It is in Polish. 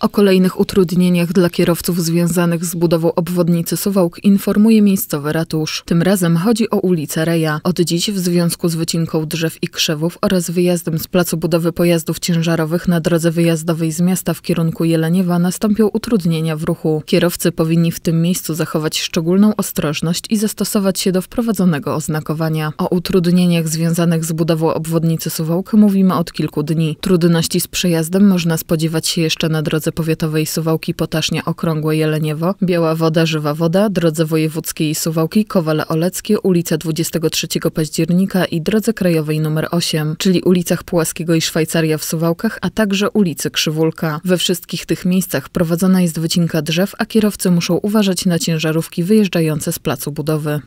O kolejnych utrudnieniach dla kierowców związanych z budową obwodnicy Suwałk informuje miejscowy ratusz. Tym razem chodzi o ulicę Reja. Od dziś w związku z wycinką drzew i krzewów oraz wyjazdem z placu budowy pojazdów ciężarowych na drodze wyjazdowej z miasta w kierunku Jeleniewa nastąpią utrudnienia w ruchu. Kierowcy powinni w tym miejscu zachować szczególną ostrożność i zastosować się do wprowadzonego oznakowania. O utrudnieniach związanych z budową obwodnicy Suwałk mówimy od kilku dni. Trudności z przejazdem można spodziewać się jeszcze na drodze powiatowej Suwałki Potasznia Okrągłe Jeleniewo, Biała Woda Żywa Woda, drodze wojewódzkiej Suwałki Kowale Oleckie, ulica 23 października i drodze krajowej nr 8, czyli ulicach Pułaskiego i Szwajcaria w Suwałkach, a także ulicy Krzywulka. We wszystkich tych miejscach prowadzona jest wycinka drzew, a kierowcy muszą uważać na ciężarówki wyjeżdżające z placu budowy.